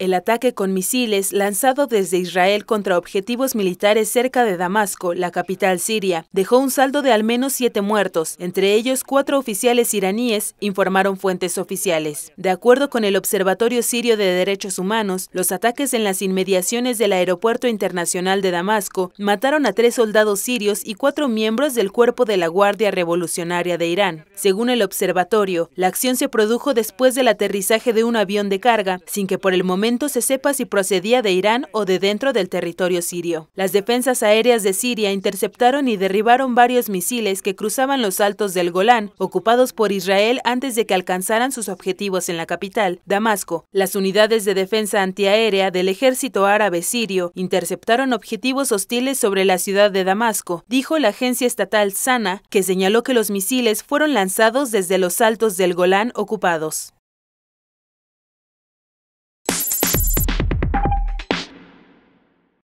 El ataque con misiles lanzado desde Israel contra objetivos militares cerca de Damasco, la capital siria, dejó un saldo de al menos siete muertos, entre ellos cuatro oficiales iraníes, informaron fuentes oficiales. De acuerdo con el Observatorio Sirio de Derechos Humanos, los ataques en las inmediaciones del Aeropuerto Internacional de Damasco mataron a tres soldados sirios y cuatro miembros del cuerpo de la Guardia Revolucionaria de Irán. Según el observatorio, la acción se produjo después del aterrizaje de un avión de carga, sin que por el momento se sepa si procedía de Irán o de dentro del territorio sirio. Las defensas aéreas de Siria interceptaron y derribaron varios misiles que cruzaban los altos del Golán, ocupados por Israel antes de que alcanzaran sus objetivos en la capital, Damasco. Las unidades de defensa antiaérea del ejército árabe sirio interceptaron objetivos hostiles sobre la ciudad de Damasco, dijo la agencia estatal SANA, que señaló que los misiles fueron lanzados desde los altos del Golán ocupados.